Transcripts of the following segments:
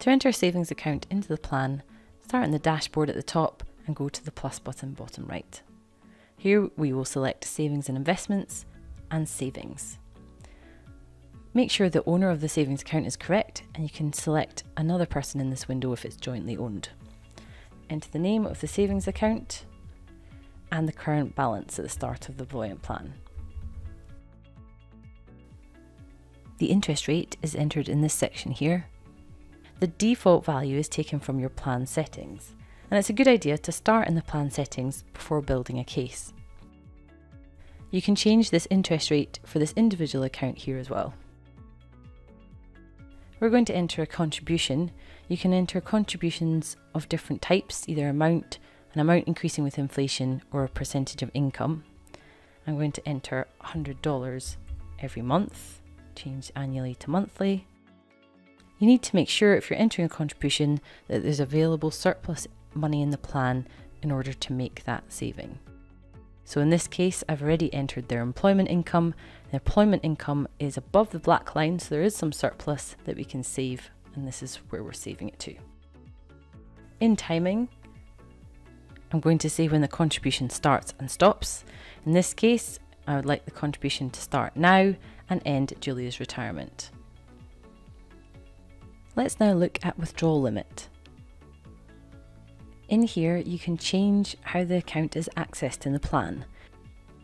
To enter a savings account into the plan, start in the dashboard at the top and go to the plus button bottom right. Here we will select Savings and Investments and Savings. Make sure the owner of the savings account is correct and you can select another person in this window if it's jointly owned. Enter the name of the savings account and the current balance at the start of the Voyant plan. The interest rate is entered in this section here. The default value is taken from your plan settings, and it's a good idea to start in the plan settings before building a case. You can change this interest rate for this individual account here as well. We're going to enter a contribution. You can enter contributions of different types, either amount, an amount increasing with inflation, or a percentage of income. I'm going to enter $100 every month, change annually to monthly. You need to make sure if you're entering a contribution that there's available surplus money in the plan in order to make that saving. So in this case, I've already entered their employment income. The employment income is above the black line, so there is some surplus that we can save, and this is where we're saving it to. In timing, I'm going to say when the contribution starts and stops. In this case, I would like the contribution to start now and end at Julia's retirement. Let's now look at withdrawal limit. In here, you can change how the account is accessed in the plan.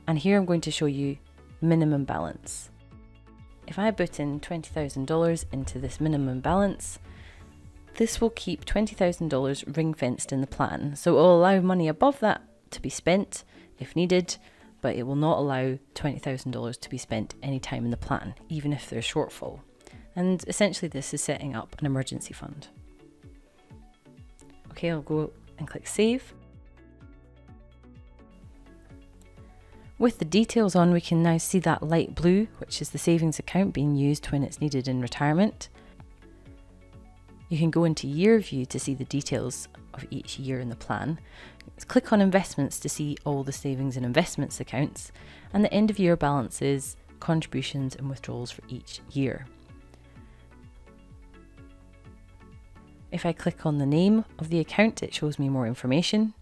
And here I'm going to show you minimum balance. If I put in $20,000 into this minimum balance, this will keep $20,000 ring fenced in the plan. So it will allow money above that to be spent if needed, but it will not allow $20,000 to be spent any time in the plan, even if there's shortfall. And essentially, this is setting up an emergency fund. Okay, I'll go and click Save. With the details on, we can now see that light blue, which is the savings account being used when it's needed in retirement. You can go into Year View to see the details of each year in the plan. Click on Investments to see all the savings and investments accounts, and the end of year balances, contributions, and withdrawals for each year. If I click on the name of the account, it shows me more information.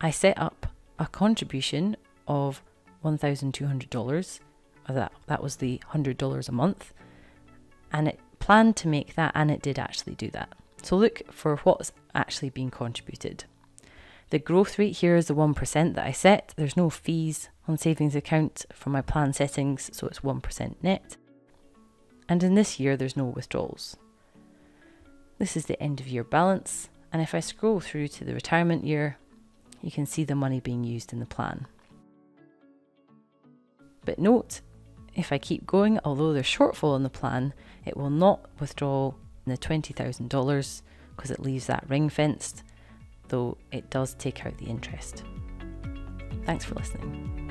I set up a contribution of $1,200. Uh, that, that was the $100 a month. And it planned to make that, and it did actually do that. So look for what's actually being contributed. The growth rate here is the 1% that I set. There's no fees on savings account for my plan settings, so it's 1% net. And in this year, there's no withdrawals. This is the end of year balance, and if I scroll through to the retirement year, you can see the money being used in the plan. But note, if I keep going, although there's shortfall in the plan, it will not withdraw the $20,000 because it leaves that ring fenced, though it does take out the interest. Thanks for listening.